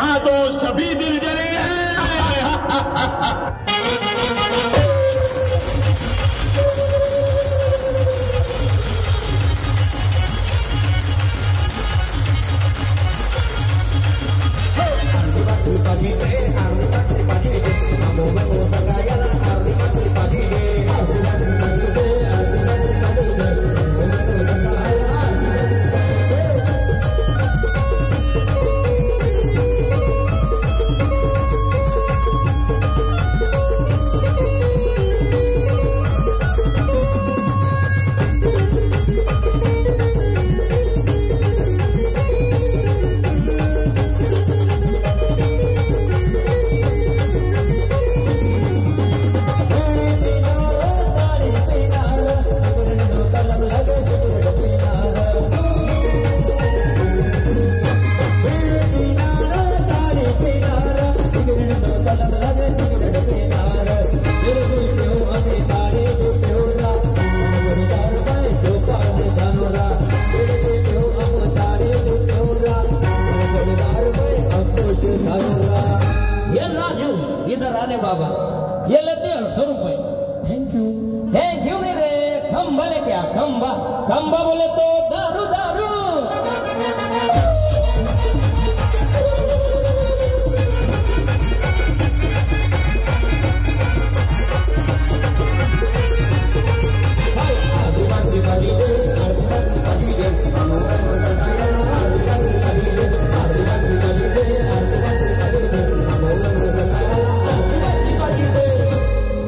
यहाँ तो सभी दिल जले। हैं राणे बाबा। ये लेते हैं सौ रुपए थैंक यू थैंक यू मेरे खंबा लेके आ खंबा। खंबा बोले